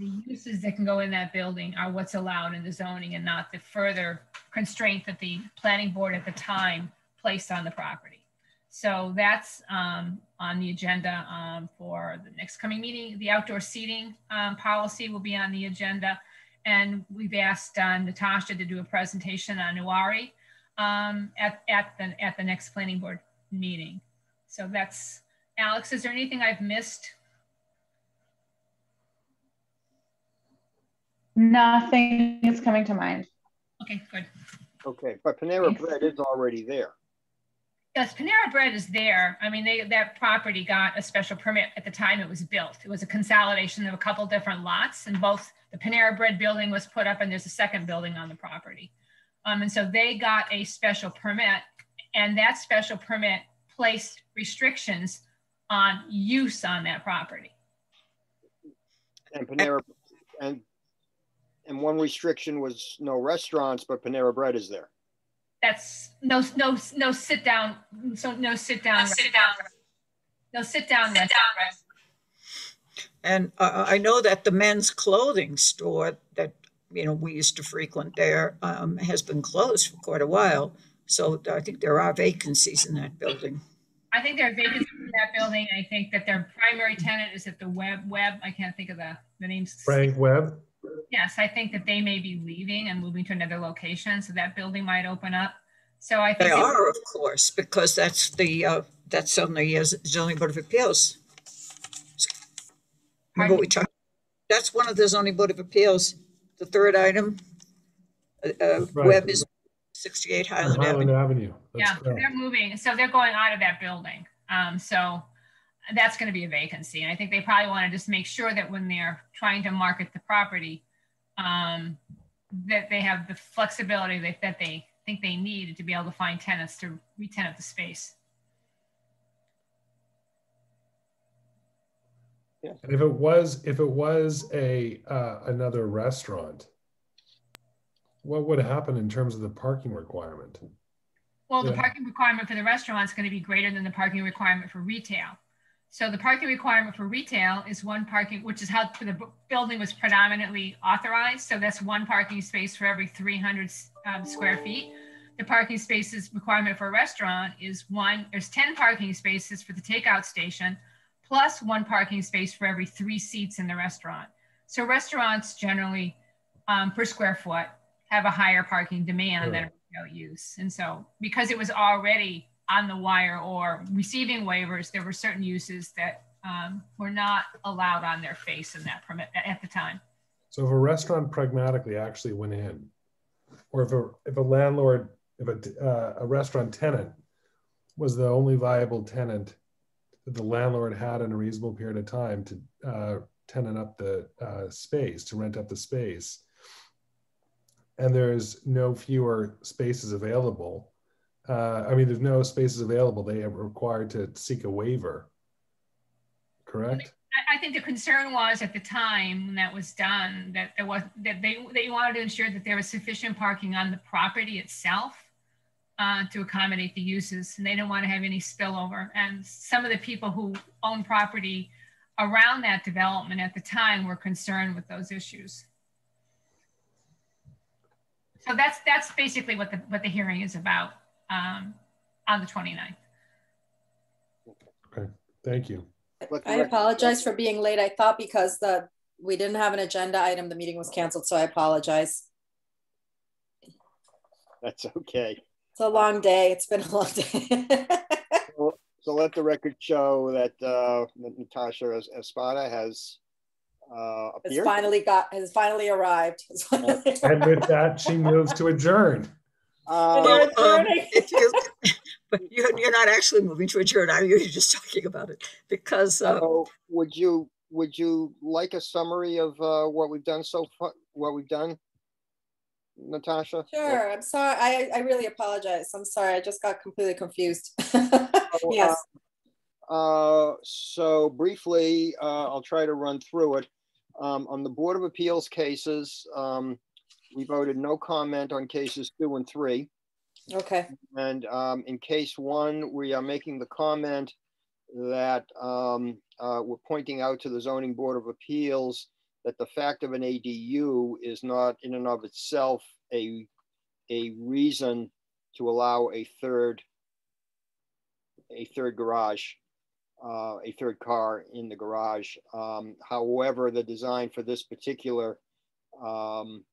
the uses that can go in that building are what's allowed in the zoning and not the further constraint that the planning board at the time placed on the property. So that's um, on the agenda um, for the next coming meeting. The outdoor seating um, policy will be on the agenda. And we've asked uh, Natasha to do a presentation on Nuari um, at, at, the, at the next planning board meeting. So that's, Alex, is there anything I've missed? Nothing is coming to mind. Okay, good. Okay, but Panera Bread is already there. Yes, Panera Bread is there. I mean, they, that property got a special permit at the time it was built. It was a consolidation of a couple different lots and both the Panera Bread building was put up and there's a second building on the property. Um, and so they got a special permit and that special permit placed restrictions on use on that property. And Panera, and, and one restriction was no restaurants, but Panera Bread is there. That's no, no, no sit down. So no sit down. sit down. No sit down. Sit down. And uh, I know that the men's clothing store that you know we used to frequent there um, has been closed for quite a while. So I think there are vacancies in that building. I think there are vacancies in that building. I think that their primary tenant is at the Webb. Webb. I can't think of the the names. Frank Webb? Yes, I think that they may be leaving and moving to another location, so that building might open up. So I think They are, of course, because that's the uh, that's on the uh, zoning board of appeals. Remember we talked. That's one of the zoning board of appeals. The third item. Uh, uh, Right. Webb is 68 Highland Highland Avenue. Avenue. Yeah, correct. they're moving. So they're going out of that building. Um, so that's going to be a vacancy. And I think they probably want to just make sure that when they're trying to market the property, um, that they have the flexibility that, that they think they need to be able to find tenants to re-tenant the space. Yeah. And if it was, if it was a, uh, another restaurant, what would happen in terms of the parking requirement? Well, the parking requirement for the restaurant is going to be greater than the parking requirement for retail. So the parking requirement for retail is one parking, which is how the bu- building was predominantly authorized. So that's one parking space for every 300 um, square feet. The parking spaces requirement for a restaurant is one, there's 10 parking spaces for the takeout station, plus one parking space for every three seats in the restaurant. So restaurants generally, um, per square foot, have a higher parking demand than a retail use. And so because it was already on the wire or receiving waivers, there were certain uses that um, were not allowed on their face in that permit at the time. So if a restaurant pragmatically actually went in, or if a, if a landlord, if a, uh, a restaurant tenant was the only viable tenant that the landlord had in a reasonable period of time to uh, tenant up the uh, space, to rent up the space, and there's no fewer spaces available, uh, I mean, there's no spaces available, they are required to seek a waiver, correct? I, think the concern was at the time when that was done that there was that they they wanted to ensure that there was sufficient parking on the property itself uh, to accommodate the uses, and they didn't want to have any spillover. And some of the people who own property around that development at the time were concerned with those issues. So that's that's basically what the what the hearing is about um, on the 29th. Okay, thank you. I apologize for being late. I thought because the, we didn't have an agenda item, the meeting was canceled, so I apologize. That's okay. It's a long day. It's been a long day. (laughs) So let the record show that uh, Natasha Es- Espada has uh, It's appeared. finally got, has finally arrived. (laughs) And with that, she moves to adjourn. Uh, Well, um, you, (laughs) but you're, you're not actually moving to adjourn, are you? You're just talking about it because uh, so would you would you like a summary of uh, what we've done so far? What we've done, Natasha? Sure, I'm sorry. I, I really apologize. I'm sorry. I just got completely confused. Oh, (laughs) Yes, Uh, so briefly, uh, I'll try to run through it. Um, on the Board of Appeals cases, um, we voted no comment on cases two and three. okay, And um, in case one, we are making the comment that um, uh, we're pointing out to the zoning board of appeals that the fact of an ADU is not in and of itself a, a reason to allow a third, a third garage, uh, a third car in the garage. Um, However, the design for this particular um,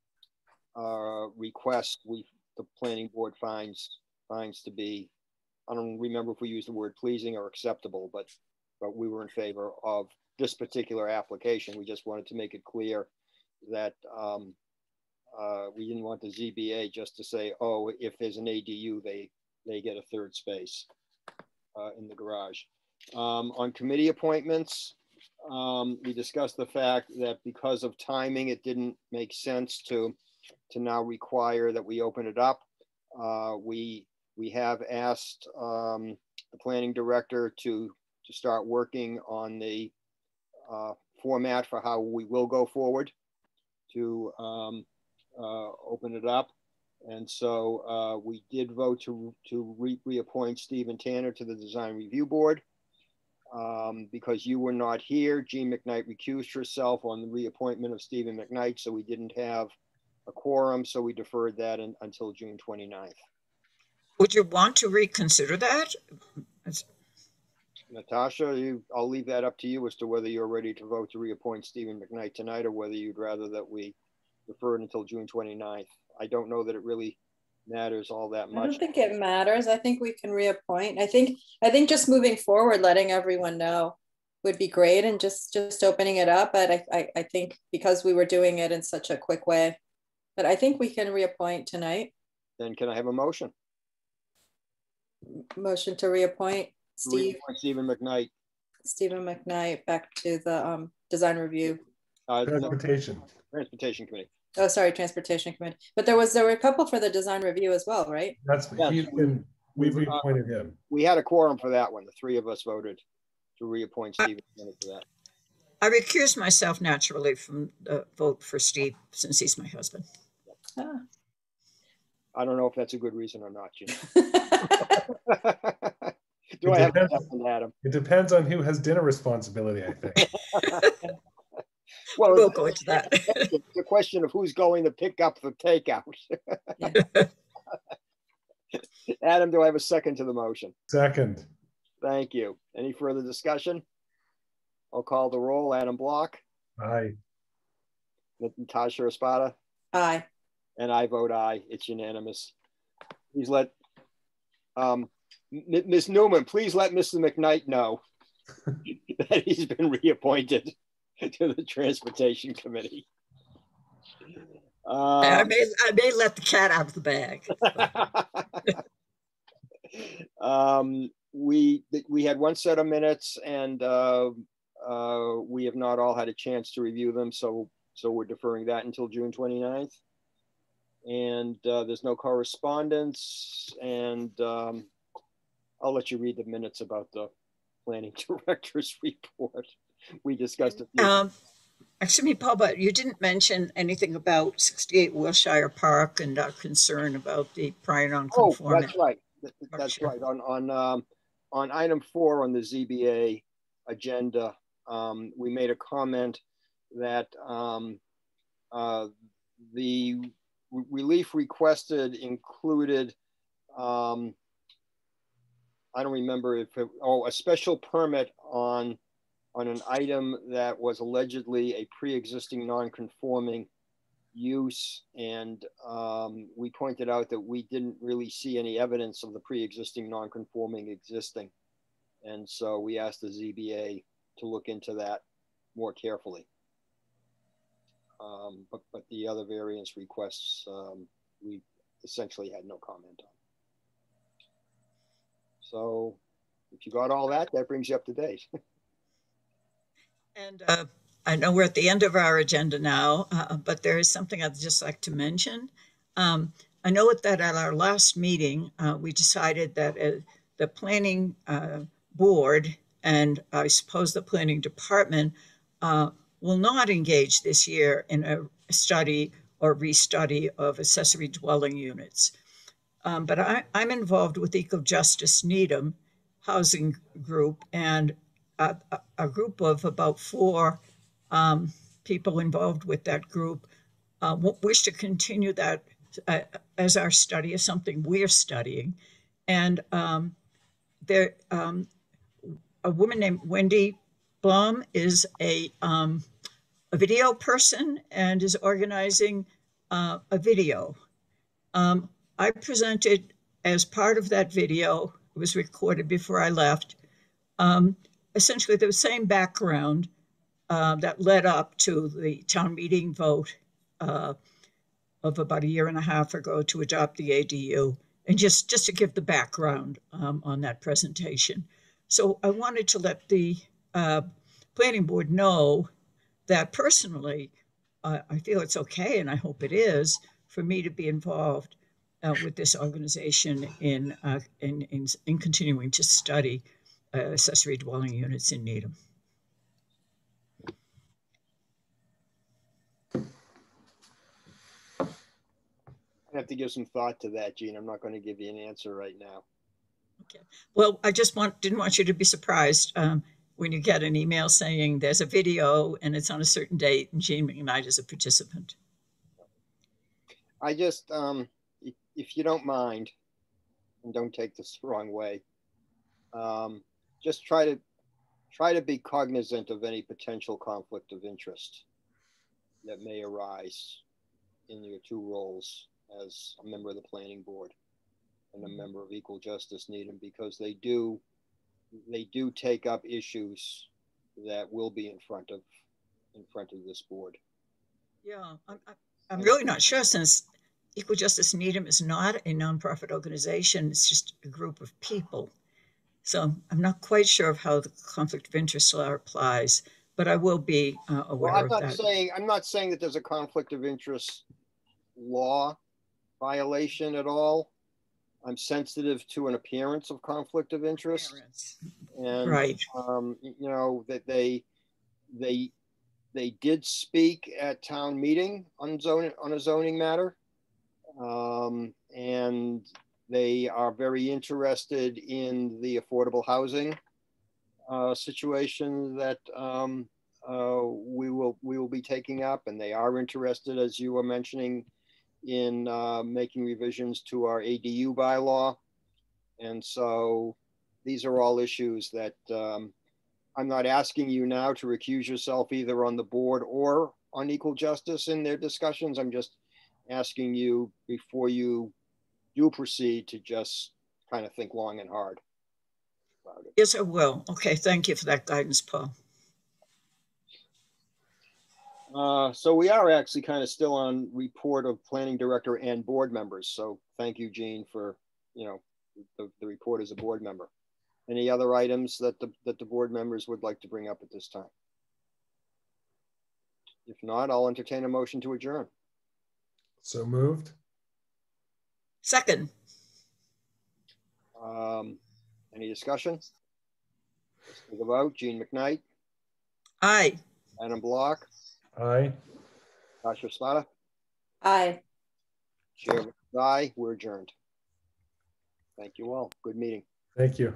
uh, request, we, the planning board finds, finds to be, I don't remember if we used the word pleasing or acceptable, but, but we were in favor of this particular application. We just wanted to make it clear that um, uh, we didn't want the ZBA just to say, oh, if there's an ADU, they, they get a third space uh, in the garage. Um, On committee appointments, um, we discussed the fact that because of timing, it didn't make sense to, to now require that we open it up. Uh, We, we have asked um, the planning director to, to start working on the uh, format for how we will go forward to um, uh, open it up. And so uh, we did vote to, to re- reappoint Stephen Tanner to the Design Review Board. Um, Because you were not here, Jeanne McKnight recused herself on the reappointment of Stephen McKnight, so we didn't have a quorum, so we deferred that un- until June 29th. would you want to reconsider that? It's- Natasha, you, I'll leave that up to you as to whether you're ready to vote to reappoint Stephen McKnight tonight or whether you'd rather that we defer it until June 29th. I don't know that it really matters all that much. I don't think it matters. I think we can reappoint. I think, I think just moving forward, letting everyone know would be great and just, just opening it up. But I, I, I think because we were doing it in such a quick way, but I think we can reappoint tonight. Then can I have a motion? Motion to reappoint Steve, reappoint Stephen McKnight. Stephen McKnight back to the um, design review. uh, no, Transportation. Transportation Committee. Oh, sorry, transportation committee. But there was, there were a couple for the design review as well, right? That's, Yes. he's been, we've Uh, reappointed him. We had a quorum for that one. The three of us voted to reappoint Stephen McKnight for that. I recuse myself naturally from the vote for Steve since he's my husband. I don't know if that's a good reason or not, Jim. (laughs) (laughs) Do I have a depends. second, Adam? It depends on who has dinner responsibility, I think. (laughs) Well, We'll go into that. it's a question of who's going to pick up the takeout. Adam, do I have a second to the motion? Second, Thank you. Any further discussion? I'll call the roll. Adam Block, aye. Natasha Espada, Aye. And I vote aye. It's unanimous. Please let, um, Ms. Newman, please let Mr. McKnight know (laughs) that he's been reappointed (laughs) to the Transportation Committee. I Uh, may, I may let the cat out of the bag. (laughs) um, we we had one set of minutes and uh, uh, we have not all had a chance to review them so so we're deferring that until June 29th and uh, there's no correspondence and um, I'll let you read the minutes about the planning (laughs) director's report we discussed it Um, excuse me, Paul, but you didn't mention anything about 68 Wilshire Park and our concern about the prior nonconformity. Oh, that's right. Th- th- That's right. On, on, um, on item four on the ZBA agenda, um, we made a comment that um, uh, the relief requested included, um, I don't remember if, it, oh, a special permit on, on an item that was allegedly a pre-existing non-conforming use. And um, we pointed out that we didn't really see any evidence of the pre-existing non-conforming existing. And so we asked the ZBA to look into that more carefully. Um, but, but the other variance requests, um, we essentially had no comment on. So if you got all that, that brings you up to date. (laughs) And uh, I know we're at the end of our agenda now, uh, but there is something I'd just like to mention. Um, I know that at our last meeting, uh, we decided that uh, the planning uh, board and I suppose the planning department uh, will not engage this year in a study or restudy of accessory dwelling units. Um, but I, am involved with Equal Justice Needham Housing Group and a, a group of about four um, people involved with that group uh, wish to continue that uh, as our study, is something we're studying. And um, there, um, a woman named Wendy Blum is a, um, a video person and is organizing uh, a video. Um, I presented as part of that video, it was recorded before I left, um, essentially the same background uh, that led up to the town meeting vote uh, of about a year and a half ago to adopt the ADU, and just, just to give the background um, on that presentation. So I wanted to let the uh, planning board know that personally, uh, I feel it's okay, and I hope it is, for me to be involved uh, with this organization in, uh, in, in, in, continuing to study uh, accessory dwelling units in Needham. I have to give some thought to that, Jeanne. I'm not going to give you an answer right now. Okay. Well, I just want didn't want you to be surprised um, when you get an email saying there's a video and it's on a certain date and Jeanne McKnight is a participant. I just, um, if you don't mind, and don't take this the wrong way, um, just try to try to be cognizant of any potential conflict of interest that may arise in your two roles as a member of the planning board and a member of Equal Justice Needham because they do they do take up issues that will be in front of in front of this board. Yeah, I'm, I'm really not sure since Equal Justice Needham is not a nonprofit organization. It's just a group of people. So I'm not quite sure of how the conflict of interest law applies, but I will be uh, aware well, I'm of not that. Saying, I'm not saying that there's a conflict of interest law violation at all. I'm sensitive to an appearance of conflict of interest. Parents. And, Right. um, you know, that they, they, they did speak at town meeting on zoning, on a zoning matter. Um, and they are very interested in the affordable housing uh, situation that um, uh, we will we will be taking up, and they are interested, as you were mentioning, in uh, making revisions to our ADU bylaw. And so these are all issues that um, I'm not asking you now to recuse yourself either on the board or on equal justice in their discussions. I'm just asking you before you do proceed to just kind of think long and hard about it. Yes, I will. Okay, thank you for that guidance, Paul. Uh, so we are actually kind of still on report of planning director and board members. So thank you, Jeanne, for, you know, the, the report as a board member. Any other items that the, that the board members would like to bring up at this time? If not, I'll entertain a motion to adjourn. So moved. Second, Um, any discussion? Let's take a vote. Jeanne McKnight, aye. Adam Block, Aye. Tasha Espada, Aye. Chair votes aye. We're adjourned. Thank you all. Good meeting. Thank you.